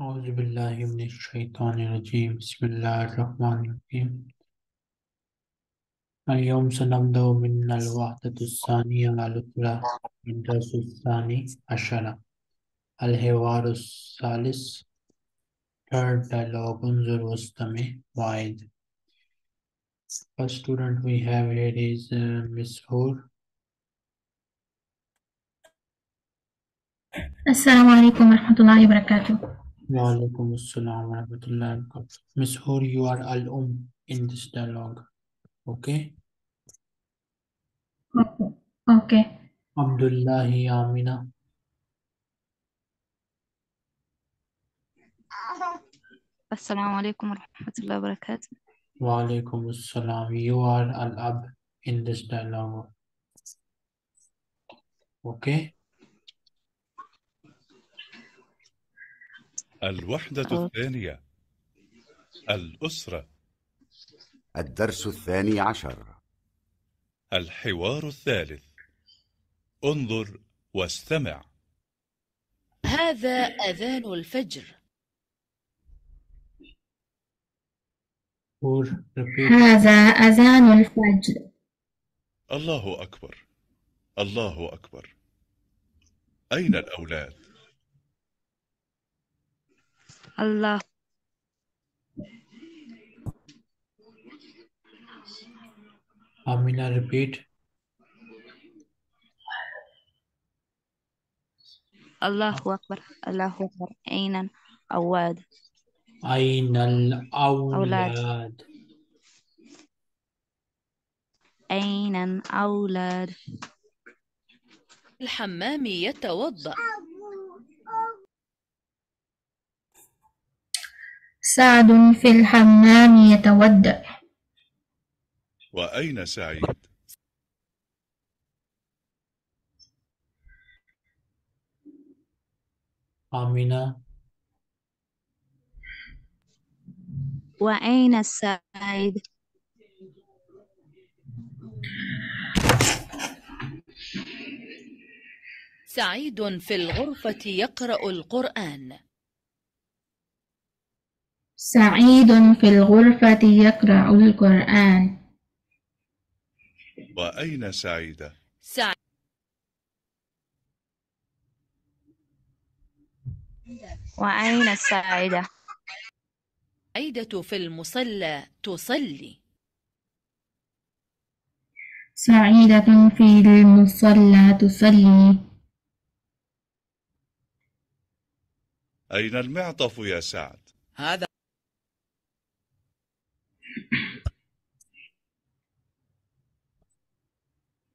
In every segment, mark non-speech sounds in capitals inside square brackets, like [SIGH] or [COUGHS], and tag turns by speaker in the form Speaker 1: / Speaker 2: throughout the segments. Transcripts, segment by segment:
Speaker 1: أعوذ بالله من الشيطان الرجيم بسم الله الرحمن الرحيم اليوم سنبدأ من الوحدة الثانية الأخرى الدرس الثاني عشر الحوار الثالث Third dialogue انظر واستمع واعد First student we have here is uh, Miss Hoor
Speaker 2: السلام عليكم ورحمة الله وبركاته
Speaker 1: Walaikum assalam wa rahmatullahi wa Miss Hur, you are al um in this dialogue. Okay?
Speaker 2: Okay.
Speaker 1: Abdullahi Amina.
Speaker 3: Assalamu alaikum wa rahmatullahi wa
Speaker 1: barakatuh. Assalam. You are al ab in this dialogue. Okay?
Speaker 4: الوحدة
Speaker 3: أوكي.
Speaker 4: الثانية. الأسرة.
Speaker 5: الدرس الثاني عشر.
Speaker 4: الحوار الثالث. انظر واستمع.
Speaker 6: هذا أذان الفجر.
Speaker 2: هذا أذان الفجر.
Speaker 4: الله أكبر. الله أكبر. أين الأولاد؟
Speaker 3: الله.
Speaker 1: Amina repeat.
Speaker 3: الله أكبر الله أكبر أين أواد
Speaker 1: أين الأولاد
Speaker 3: أين الأولاد
Speaker 6: الحمام يتوضأ.
Speaker 2: سعد في الحمام يتودأ
Speaker 4: وأين سعيد؟
Speaker 1: Amina
Speaker 3: وأين السعيد
Speaker 6: سعيد في الغرفة يقرأ القرآن.
Speaker 2: سعيد في الغرفة يقرأ القرآن
Speaker 4: وأين سعيدة؟
Speaker 6: سعيد
Speaker 3: وأين السعيدة
Speaker 6: سعيدة في المصلى تصلي
Speaker 2: سعيدة في المصلى تصلي
Speaker 4: أين المعطف يا سعد؟
Speaker 7: هذا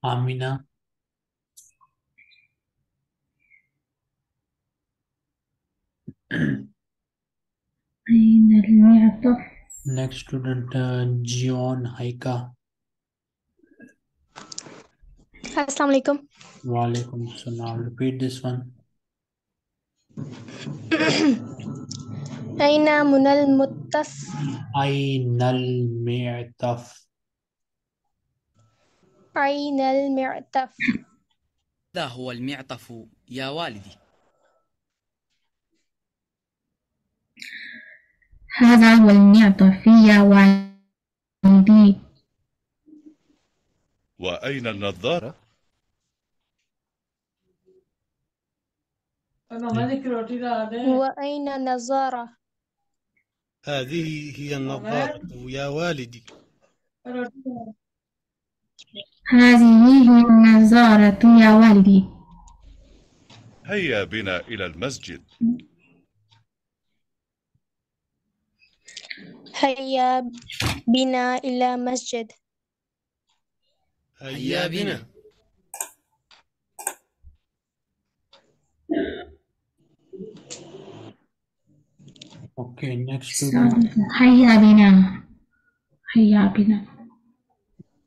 Speaker 1: Amina.
Speaker 2: Next student
Speaker 1: जियोन हाइका अस्सलाम वालेकुम वालेकुम
Speaker 8: सलाम repeat
Speaker 1: this one अइन मुनल मुत्तफ
Speaker 8: अइन अल मुअतफ
Speaker 1: أين المعطف
Speaker 7: هذا هو المعطف يا والدي.
Speaker 2: هذا هو المعطف يا والدي.
Speaker 4: وأين النظارة؟
Speaker 8: وأين النظارة؟
Speaker 9: هذه هي النظارة يا والدي.
Speaker 2: هذه هي النظارة يا والدي.
Speaker 4: هيا بنا إلى المسجد.
Speaker 8: هيا بنا إلى مسجد.
Speaker 9: هيا بنا.
Speaker 1: Okay next student
Speaker 2: هيا بنا. هيا بنا.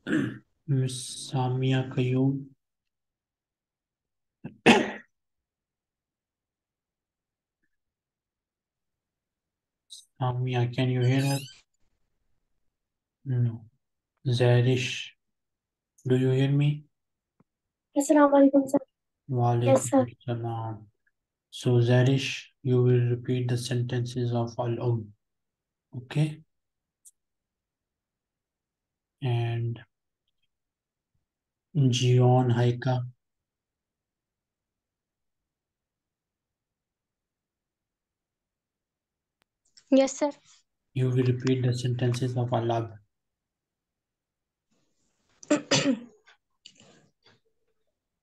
Speaker 2: [CLEARS THROAT]
Speaker 1: Ms. Samia Qayyum. Samia, can you hear us? No. Zairish, do you hear me?
Speaker 8: Assalamu alaikum, sir.
Speaker 1: Yes,
Speaker 8: sir.
Speaker 1: So, Zairish, you will repeat the sentences of Al-Um. Okay? And Jion Haika.
Speaker 8: Yes, sir.
Speaker 1: You will repeat the sentences of Alab.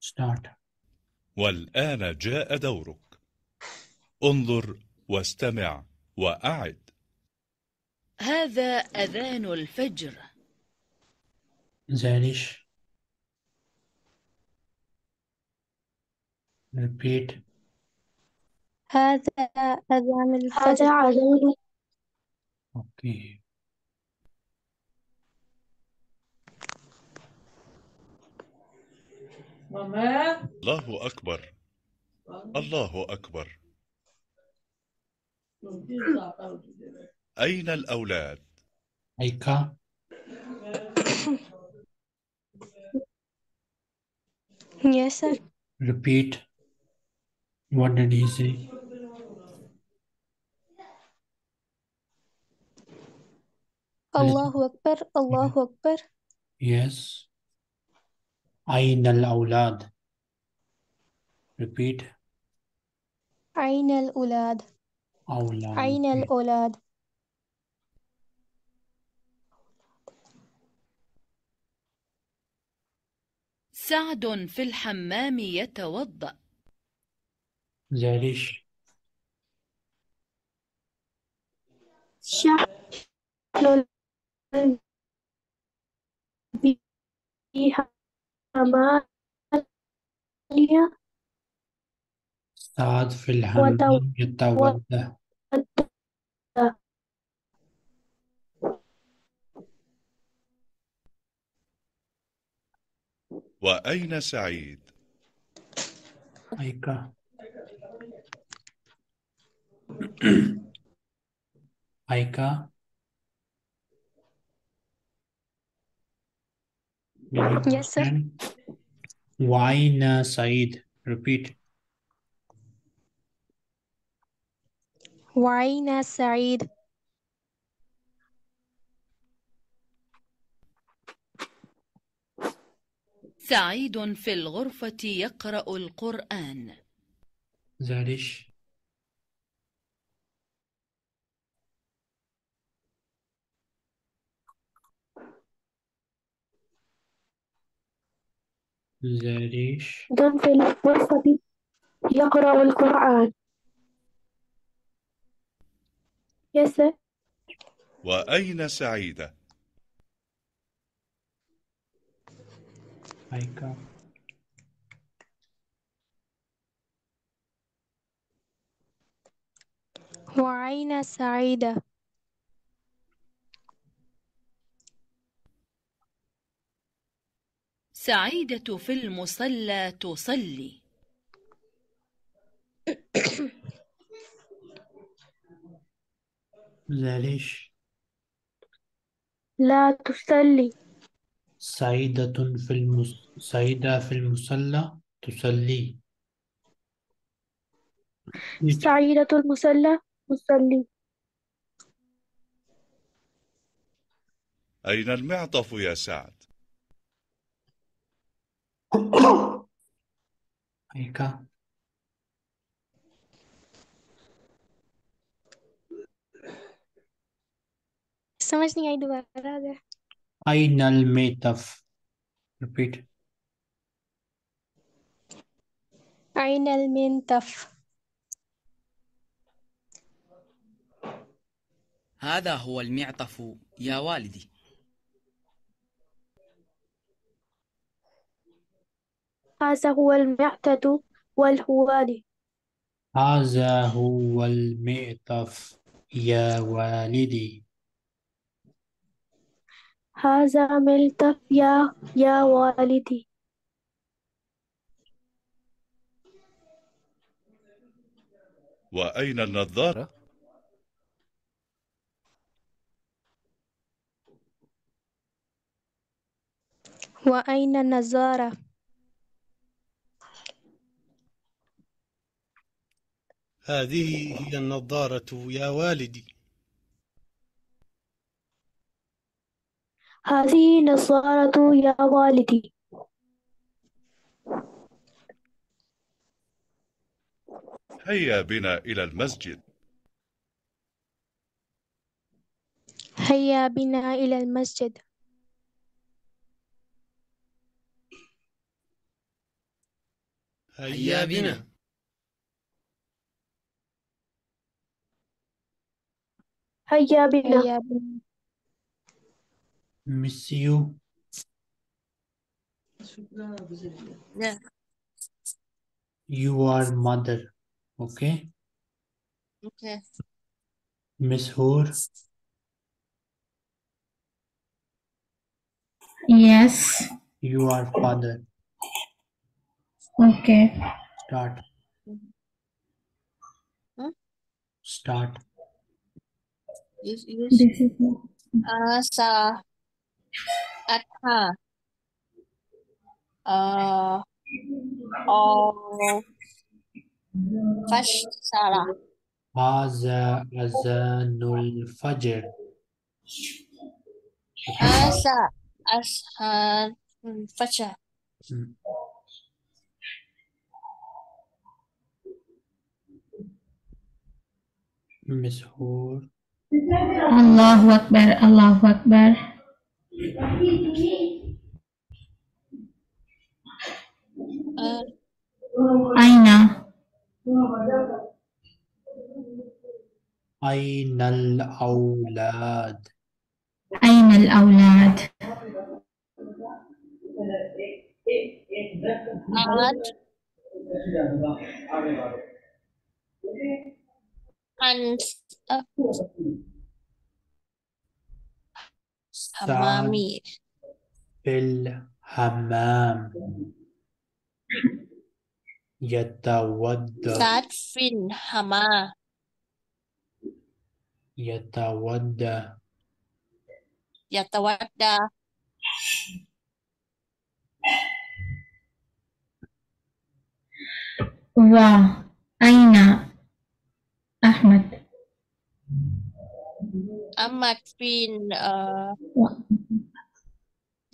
Speaker 1: Start.
Speaker 4: والآن جاء دورك انظر واستمع وأعد
Speaker 6: هذا أذان الفجر
Speaker 1: Zanish. Repeat.
Speaker 8: هذا أذان الفجر هذا أذان
Speaker 1: Okay.
Speaker 4: الله أكبر الله أكبر أين الأولاد؟
Speaker 1: Aika.
Speaker 8: Yes, sir.
Speaker 1: Repeat. What did he say?
Speaker 8: الله أكبر الله أكبر
Speaker 1: Yes. أين الأولاد? Repeat.
Speaker 8: أين الأولاد
Speaker 1: أولاد.
Speaker 8: أين الأولاد
Speaker 6: سعد في الحمام يتوضأ
Speaker 1: Zarish.
Speaker 8: شحن بها مالية
Speaker 1: سعد في الحمام يتوضأ.
Speaker 4: وأين سعيد؟
Speaker 1: Aika. Aika.
Speaker 8: Yes, sir.
Speaker 1: understand? وأين سعيد? Repeat.
Speaker 8: وأين سعيد
Speaker 6: سعيد في الغرفة يقرأ القرآن
Speaker 1: Zarish. Zarish.
Speaker 8: دون في الغرفة يقرأ القرآن Yes, sir.
Speaker 4: وأين سعيدة؟
Speaker 1: Aika.
Speaker 8: وأين سعيدة
Speaker 6: سعيدة في المصلى تصلي
Speaker 1: Zarish.
Speaker 8: لا تصلي
Speaker 1: سعيدة في المس... سعيدة في المصلى تصلي.
Speaker 8: سعيدة المصلى تصلي
Speaker 4: أين المعطف يا سعد؟
Speaker 1: Aika.
Speaker 8: समझ नहीं आई दोबारा दे
Speaker 1: أين الميتف? Repeat.
Speaker 8: أين المنتف
Speaker 7: هذا هو المعطف يا والدي
Speaker 8: هذا هو المعتد والهوالي
Speaker 1: هذا هو المئتف يا والدي.
Speaker 8: هذا ملتف يا يا والدي.
Speaker 4: وأين النظارة؟
Speaker 8: وأين النظارة؟
Speaker 9: هذه هي النظارة يا والدي.
Speaker 8: هذه نظارة يا والدي.
Speaker 4: هيا بنا إلى المسجد.
Speaker 10: هيا بنا إلى المسجد.
Speaker 9: هيا بنا.
Speaker 10: Hiya Bina.
Speaker 1: Miss you. You are mother. Okay.
Speaker 3: Okay.
Speaker 1: Miss Hoor.
Speaker 2: Yes.
Speaker 1: You are father.
Speaker 2: Okay.
Speaker 1: Start.
Speaker 3: Huh?
Speaker 1: Start.
Speaker 3: Yes, yes.
Speaker 2: This is
Speaker 3: Asa. Atha. Uh, all. Fash. Sarah.
Speaker 1: هذا أذان الفجر
Speaker 3: Asa. Ashan. Fasha.
Speaker 2: الله أكبر الله
Speaker 3: أكبر.
Speaker 2: أين؟
Speaker 1: أين الأولاد؟
Speaker 2: أين الأولاد؟
Speaker 1: أنت.
Speaker 3: حمامي.
Speaker 1: في الحمام يتوضا
Speaker 3: سعد في الحمام.
Speaker 1: يتوضا
Speaker 3: يتوضا
Speaker 2: و أين أحمد؟
Speaker 3: Ahmad Fin. Uh,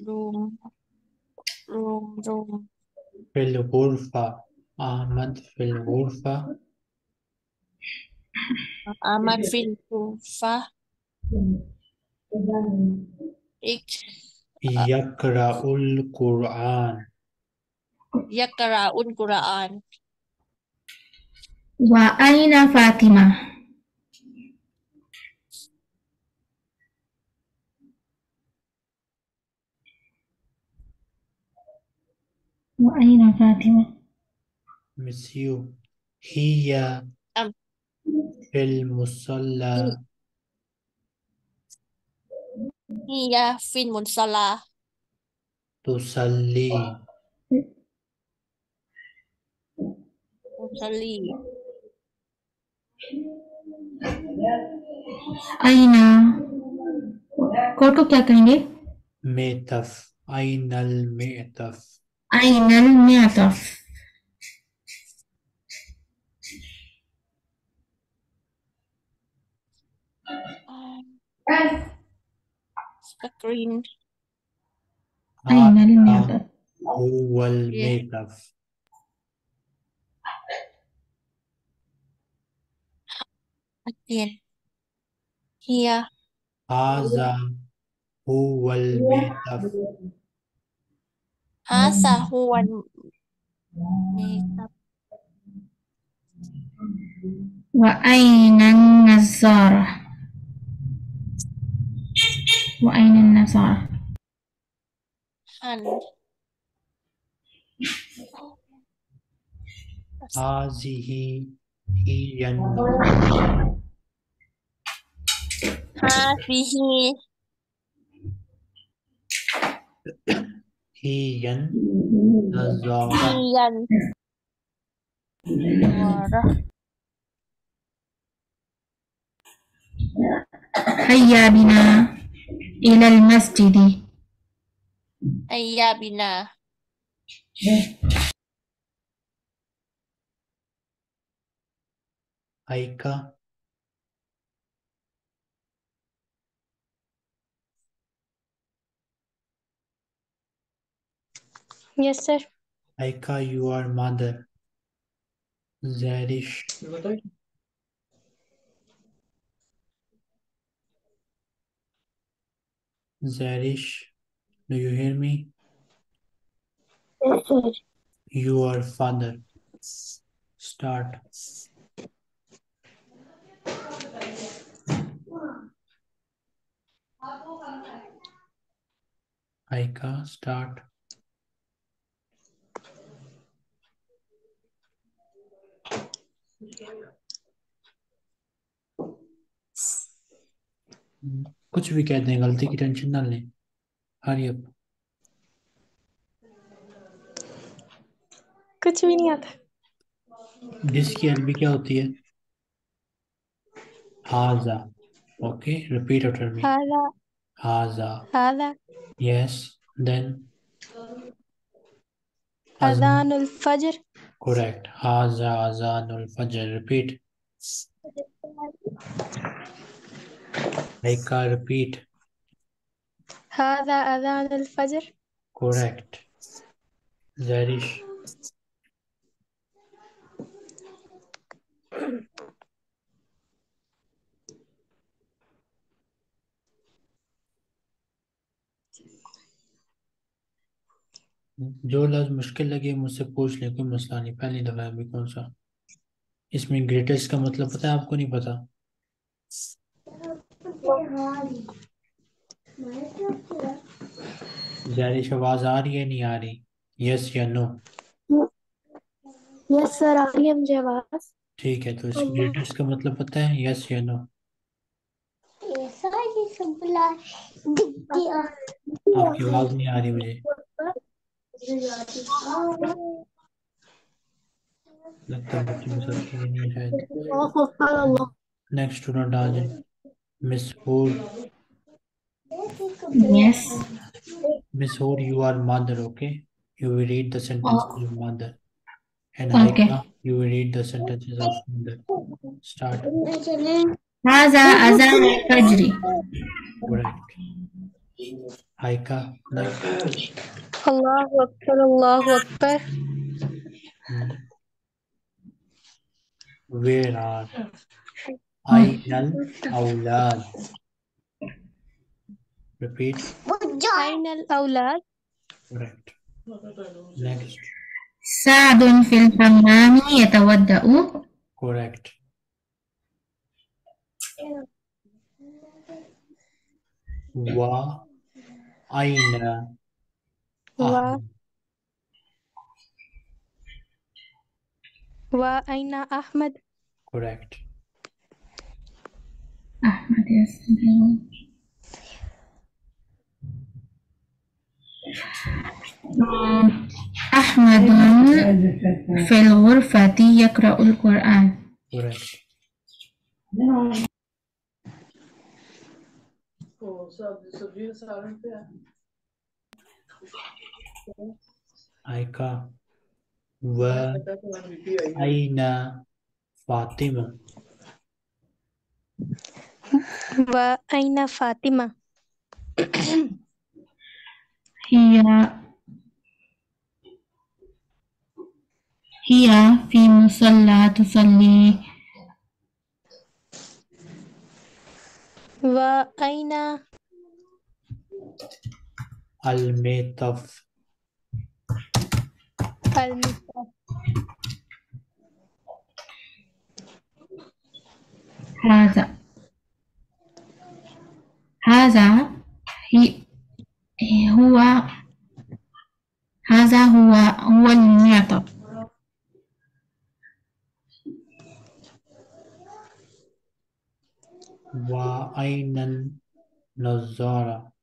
Speaker 3: room. Room. Room.
Speaker 1: في الغرفة أحمد في الغرفة
Speaker 3: Ahmad Fin. Kufa. Ik.
Speaker 1: يقرأ القرآن
Speaker 3: Yakra'un Quran.
Speaker 2: وأين فاطمة؟ وأين فاطمة؟
Speaker 1: مسيو هي
Speaker 3: أم.
Speaker 1: في المصلى.
Speaker 3: هي في المصلى.
Speaker 1: تصلي.
Speaker 3: تصلي.
Speaker 2: أين؟ كوتو كيا كهندي
Speaker 1: ميتف أين المئتف
Speaker 2: أين المعطف
Speaker 3: Screen.
Speaker 2: أين
Speaker 1: هذا
Speaker 2: المعطف
Speaker 1: هو
Speaker 3: Again. Hiya.
Speaker 1: هذا هو المئتف
Speaker 3: Hasa huwa makeup.
Speaker 2: وأين النظارة وأين النظارة
Speaker 3: Han.
Speaker 1: هذه هي النظارة
Speaker 3: Hafihi. Hiyan. Marah.
Speaker 2: هيا بنا إلى المسجد
Speaker 3: Ayya bina.
Speaker 1: Aika,
Speaker 8: Yes, sir.
Speaker 1: Aika, you are mother. Zarish, Zarish, do you hear me?
Speaker 8: Yes, sir.
Speaker 1: You are father. Start. Aika, start. कुछ भी कह दें गलती की टेंशन ना लें। हरी अब।
Speaker 8: कुछ भी नहीं आता।
Speaker 1: जिसकी अरबी क्या होती है? हाजा। ओके रिपीट आफ्टर मी
Speaker 8: हाजा
Speaker 1: हाजा।
Speaker 8: हाजा
Speaker 1: यस देन
Speaker 8: अजान अल फजर।
Speaker 1: Correct. Haza azanul fajr. Repeat. Make a repeat.
Speaker 8: Haza azanul fajr.
Speaker 1: Correct. Zarish. जो लफ्ज मुश्किल लगे मुझसे पूछ ले कोई मसला नहीं। पहली दफ़ा है अभी कौन सा? इसमें ग्रेटेस्ट का मतलब पता है आपको नहीं पता? जारिश आवाज़ आ रही है नहीं आ रही? यस या नो
Speaker 8: यस सर आ रही है मुझे आवाज़।
Speaker 1: ठीक है तो इस ग्रेटेस्ट का मतलब पता है यस या नो आपकी आवाज़ नहीं आ रही मुझे। Next student आज Miss Hoor.
Speaker 2: Yes.
Speaker 1: Miss Hoor, you are mother, okay? You will read the sentence oh. of mother. And
Speaker 2: okay.
Speaker 1: Haikna, you will read the sentences of mother. Start.
Speaker 2: هذا
Speaker 8: Aika. Allahu Akbar, Allahu
Speaker 1: Akbar. Where are Ainal Aulad? Repeat.
Speaker 8: Ainal Aulad.
Speaker 1: Correct. Next.
Speaker 2: Sa'dun fil hammami yatawadda'u.
Speaker 1: Correct. Yeah. Aina
Speaker 8: و
Speaker 1: Ahmad.
Speaker 8: وأين أحمد
Speaker 1: Correct.
Speaker 2: أحمد ياسين أحمد في الغرفة يقرأ القرآن
Speaker 1: Correct. आयका व फातिमा। व
Speaker 8: आईना फातिमा।
Speaker 2: हिया हिया फ़ी मुसल्ला तुसल्ली
Speaker 8: व आईना
Speaker 1: Al-Metaf.
Speaker 8: المصطفى
Speaker 2: هذا هذا هي هو هذا هو هو المعطف.
Speaker 8: وأين النظارة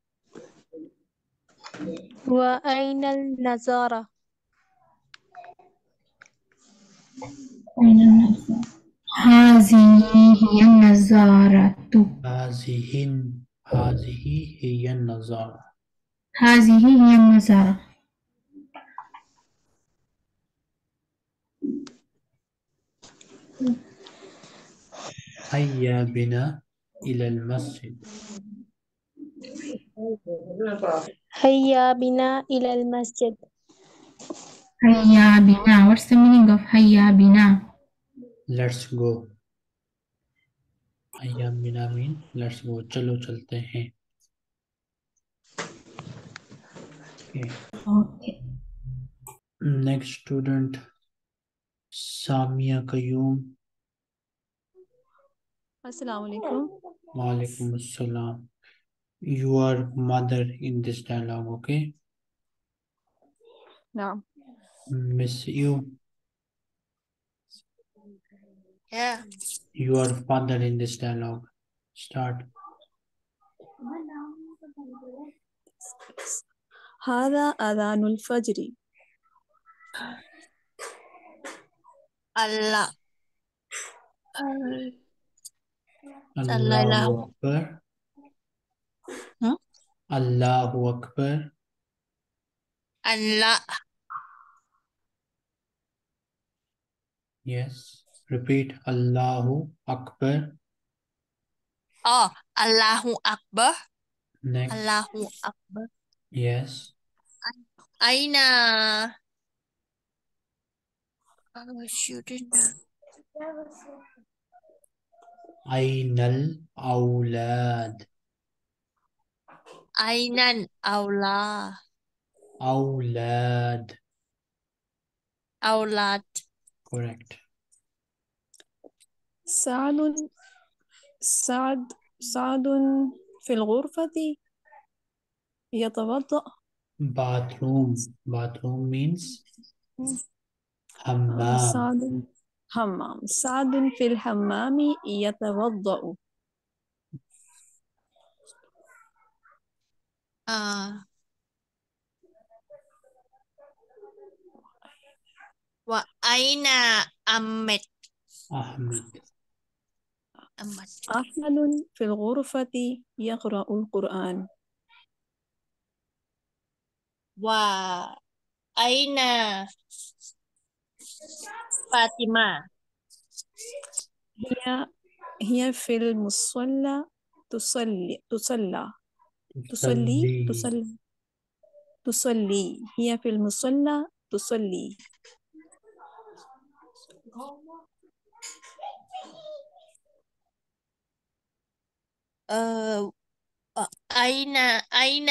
Speaker 2: أين النظارة؟ هذه هي النظارة
Speaker 1: هذه هذه هي النظارة.
Speaker 2: هذه هي النظارة
Speaker 1: هيا بنا إلى المسجد
Speaker 8: Hayya bina ilal masjid.
Speaker 2: Hayya bina. What's the meaning of hayya bina?
Speaker 1: Let's go. Hayya bina mean let's go. Chalo chalte hain. Okay.
Speaker 2: okay.
Speaker 1: Next student, Samia Kayum.
Speaker 10: Assalamu alaikum.
Speaker 1: Wa alaikum assalam. you are mother in this dialogue okay
Speaker 10: نعم.
Speaker 1: miss you
Speaker 10: Yeah.
Speaker 1: you are father in this dialogue start
Speaker 10: هذا أذان الفجر. الله.
Speaker 1: Allahu Akbar
Speaker 10: Huh?
Speaker 1: Allahu Akbar
Speaker 10: Allah.
Speaker 1: yes repeat Allahu Akbar
Speaker 10: Oh, Allahu Akbar.
Speaker 1: next
Speaker 10: Allahu Akbar.
Speaker 1: yes
Speaker 10: Aina. Oh, shouldn't.
Speaker 1: Ainal Aulad
Speaker 10: Ainan Allah.
Speaker 1: Aulad
Speaker 10: أولاد.
Speaker 1: correct.
Speaker 10: سعد سعد سعد في الغرفة يتوضأ.
Speaker 1: Bathroom. Bathroom means hammam
Speaker 10: سعد حمام. سعد في الحمام يتوضأ. آه. وأين أمت؟ أمت. أحمد في الغرفة يقرأ القرآن. وأين فاطمة؟ هي هي في المصلى تصلي تصلى. تصلي تصلي. تصلي. هي في المصلى تصلي. آه، أين أين؟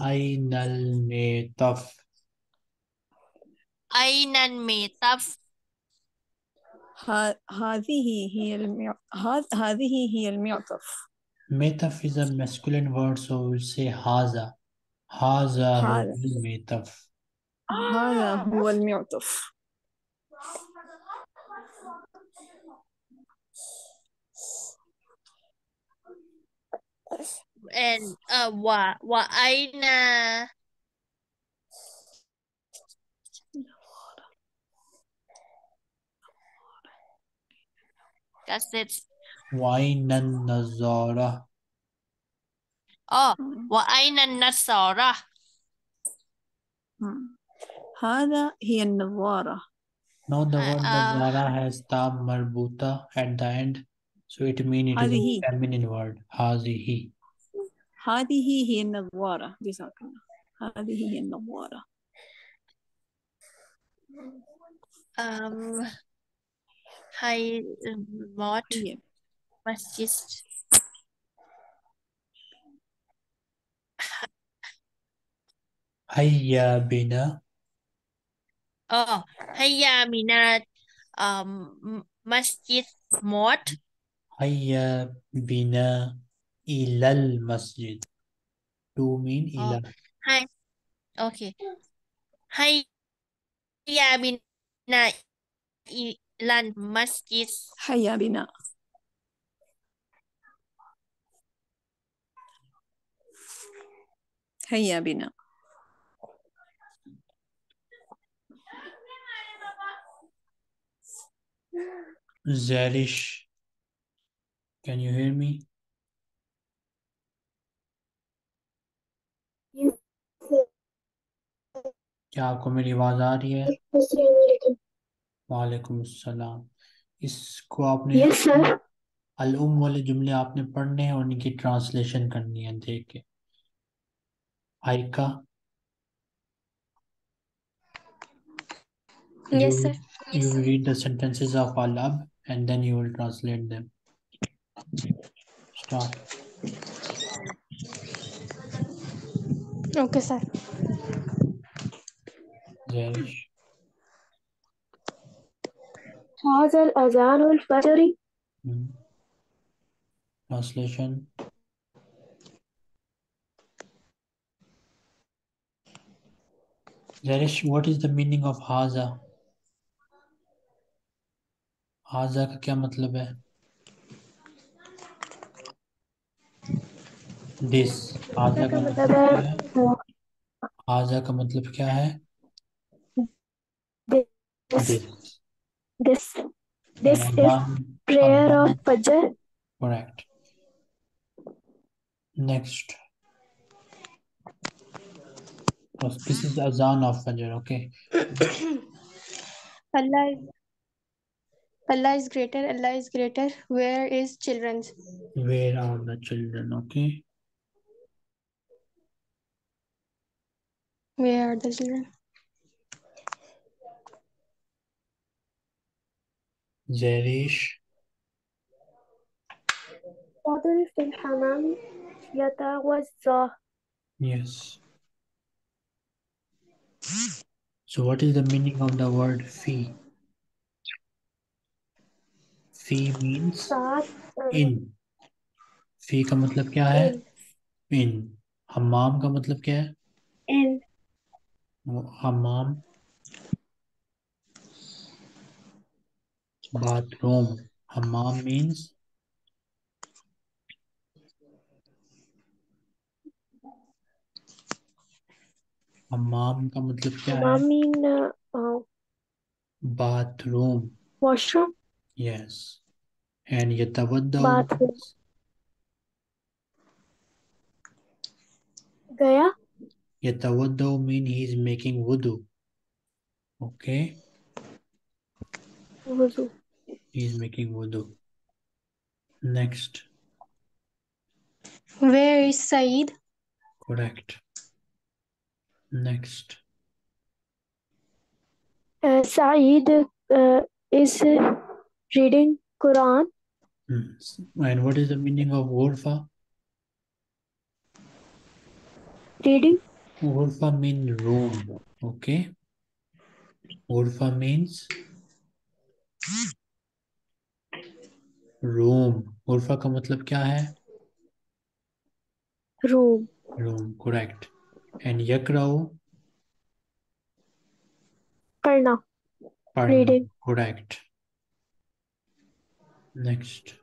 Speaker 1: Ainal Metaf
Speaker 10: أين الميطف ه- هذه هي المي... هذه هي المعطف.
Speaker 1: معطف is a masculine word so we'll say هذا.
Speaker 10: هذا
Speaker 1: هو المعطف.
Speaker 10: هذا آه. هو المعطف. And uh, wa wa aina That's
Speaker 1: Wainan Nazara
Speaker 10: اه وأين النصارى هذا هي النظارة
Speaker 1: Now the word
Speaker 10: Uh,
Speaker 1: Nazara has tam marbuta at the end so it means it is
Speaker 10: هذه.
Speaker 1: a feminine word Hazihi
Speaker 10: هذه هي النظارة جزاك الله هذه هي النظارة um, Heimat yeah. Masjid.
Speaker 1: Hiya bina.
Speaker 10: Oh, hiya bina um, masjid mot.
Speaker 1: Hiya bina ilal masjid. To mean oh,
Speaker 10: ilal. Oh, hi. Okay. Hiya bina land masjid Hayya bina.
Speaker 1: Hayya bina. Zalish, can you hear me? क्या आपको मेरी आवाज आ रही
Speaker 8: वालेकुम
Speaker 1: अस्सलाम। इसको आपने
Speaker 8: यस
Speaker 1: अल उम वाले जुमले आपने पढ़ने हैं और इनकी ट्रांसलेशन करनी है देख। के आयका
Speaker 11: yes
Speaker 1: you read the sentences of अल अब and then you will translate them start
Speaker 11: okay sir
Speaker 1: जय
Speaker 8: श्री हाजल अजान
Speaker 1: फजरी ट्रांसलेशन जरिश what is the meaning of हाजा हाजा का क्या मतलब है दिस हाजा का मतलब क्या है हाजा का मतलब क्या है
Speaker 8: this this this is prayer of Fajr
Speaker 1: correct next this is azan of fajr okay [COUGHS]
Speaker 11: Allah is Allah is greater. Allah is greater. Where is children's?
Speaker 1: where are the children okay
Speaker 11: Where are the children?
Speaker 1: Zarish
Speaker 8: فاضل في الحمام يتوضأ
Speaker 1: yes so what is the meaning of the word fee fee means
Speaker 8: सात
Speaker 1: in फी का मतलब क्या है इन हमाम का मतलब क्या है
Speaker 8: in
Speaker 1: वो हमाम बाथरूम हमाम मीन्स हमाम का मतलब क्या है
Speaker 8: हमाम mean uh,
Speaker 1: bathroom
Speaker 8: washroom
Speaker 1: yes and यतवद्दउ
Speaker 8: Bathroom. गया
Speaker 1: यतवद्दउ मीन ही इज मेकिंग वुदू ओके
Speaker 8: वुजू
Speaker 1: he is making wudu next.
Speaker 11: Where is Saeed?
Speaker 1: correct. Next.
Speaker 8: Uh, Saeed uh, is reading Quran?
Speaker 1: Hmm. and what is the meaning of ghurfa
Speaker 8: reading?
Speaker 1: Ghurfa means room. Okay. Ghurfa means room गुरफा का मतलब क्या है?
Speaker 8: Room.
Speaker 1: Room correct and यकराओ?
Speaker 8: पढ़ना। Reading
Speaker 1: correct next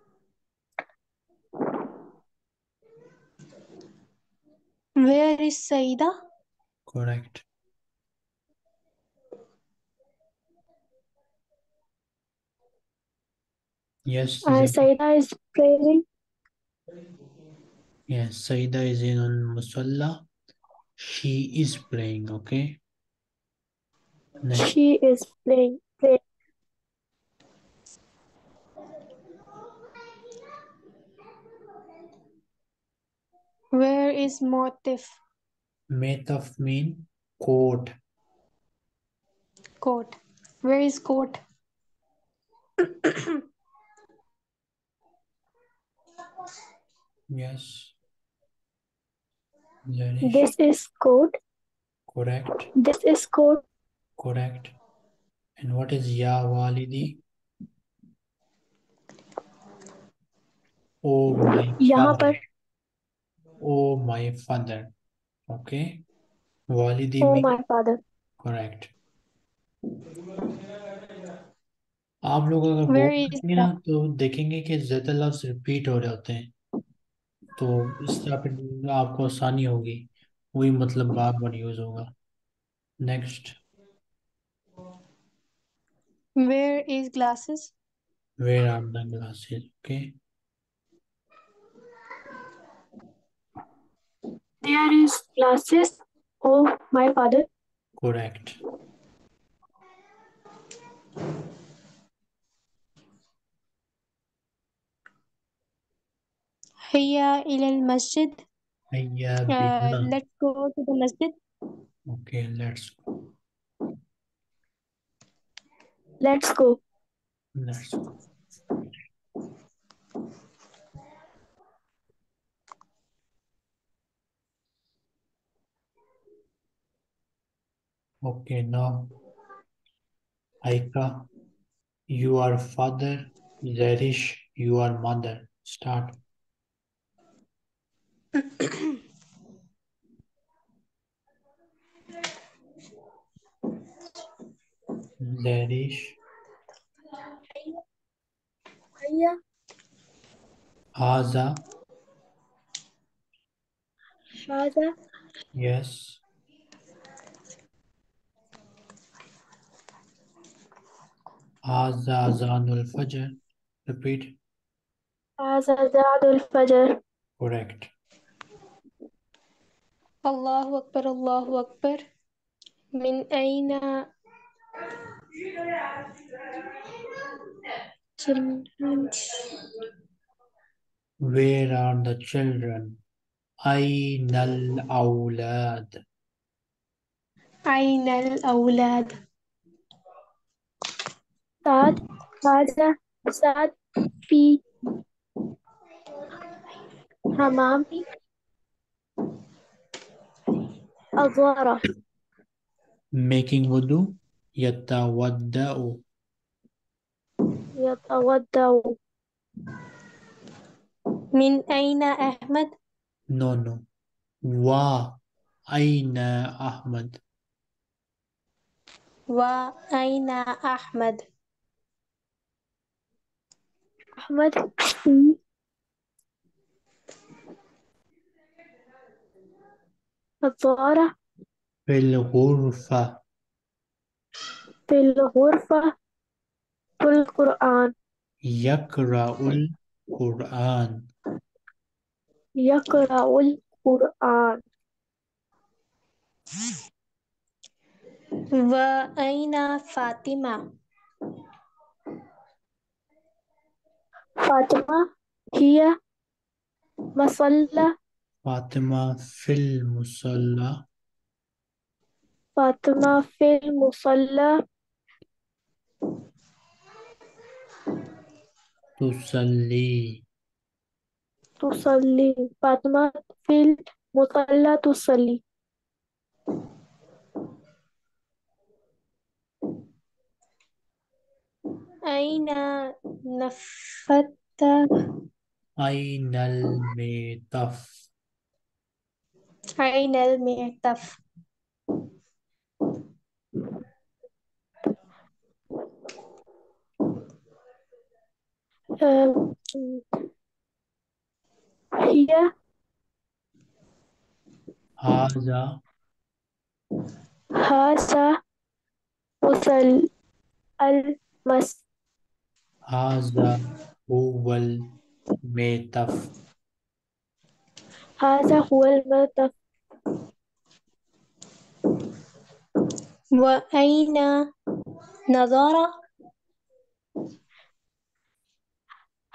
Speaker 11: where is Saida
Speaker 1: correct yes
Speaker 8: uh, Saida is praying.
Speaker 1: Yes Saida is in on musalla. She is playing, okay? Next.
Speaker 8: She is playing playing
Speaker 11: Where is Motif?
Speaker 1: Metaf mean coat
Speaker 11: Coat. Where is coat? [COUGHS] [COUGHS]
Speaker 1: yes Zarish.
Speaker 8: this is code
Speaker 1: correct
Speaker 8: this is code
Speaker 1: correct and what is ya walidi oh my
Speaker 8: यहाँ
Speaker 1: father
Speaker 8: पर
Speaker 1: oh my father okay walidi
Speaker 8: oh my father
Speaker 1: correct आप लोग अगर
Speaker 11: Where
Speaker 1: बोल
Speaker 11: is
Speaker 1: करेंगे ना तो देखेंगे कि ज़्यादा लफ्ज रिपीट हो रहे होते हैं। तो इस तरह पे आपको आसानी होगी। वही मतलब बार बार यूज़ होगा। Next
Speaker 11: Where is glasses?
Speaker 1: Where are the glasses okay
Speaker 8: there is glasses oh my father.
Speaker 1: Correct
Speaker 11: Hiya ilal masjid.
Speaker 1: Hiya
Speaker 11: uh, Let's go to the masjid.
Speaker 1: Okay, let's go.
Speaker 8: Let's go.
Speaker 1: Let's go. Okay, now, Aika, you are father, Zarish, you are mother. Start. Ladies.
Speaker 8: Aya.
Speaker 1: Aza,
Speaker 8: Haza.
Speaker 1: Yes. Aza Azanul Fajr. Repeat.
Speaker 8: Aza Azanul Fajr.
Speaker 1: Correct.
Speaker 11: الله أكبر الله أكبر. من أين children?
Speaker 1: Where are the children? أين الأولاد؟
Speaker 11: أين الأولاد؟
Speaker 8: سعد هذا سعد في حمام. الزهرة
Speaker 1: making wudu يتودأ
Speaker 8: يتودع.
Speaker 11: من أين أحمد؟
Speaker 1: No no. و أين أحمد؟
Speaker 11: وأين أحمد؟
Speaker 8: أحمد. في الزهرة.
Speaker 1: في الغرفة.
Speaker 8: في الغرفة. بالقرآن
Speaker 1: يقرأ القرآن.
Speaker 8: يقرأ القرآن.
Speaker 11: وأين فاطمة؟
Speaker 8: فاطمة هي مصلى
Speaker 1: فاطمة في المصلى.
Speaker 8: فاطمة في المصلى.
Speaker 1: تصلي.
Speaker 8: تصلي. فاطمة في المصلى تصلي.
Speaker 11: أين نفت
Speaker 1: أين المعطف
Speaker 11: أين المعطف
Speaker 8: آم، هي
Speaker 1: هذا
Speaker 8: هذا مثل المس
Speaker 1: هذا هو المعطف
Speaker 8: هذا هو المطف
Speaker 11: وأين نظارة؟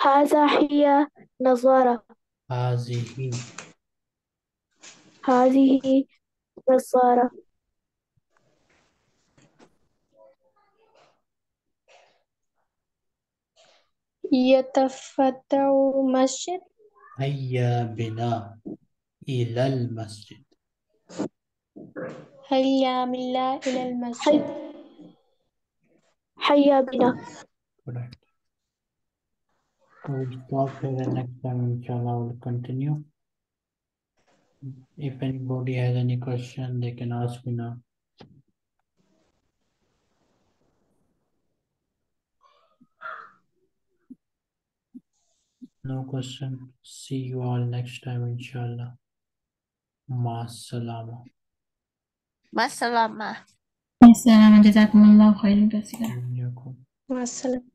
Speaker 8: هذا هي نظارة.
Speaker 1: هذه.
Speaker 8: هذه نظارة.
Speaker 11: يتفتح مسجد؟
Speaker 1: هيا بنا إلى المسجد
Speaker 11: هيا بنا إلى المسجد
Speaker 8: حيا بنا
Speaker 1: correct we'll stop here and next time inshallah we'll continue if anybody has any question they can ask me now No question. See you all next time, inshallah.
Speaker 2: Masalama. Masalama. Masalama. Jazakumullah
Speaker 11: khairan kathira.
Speaker 1: Masalama.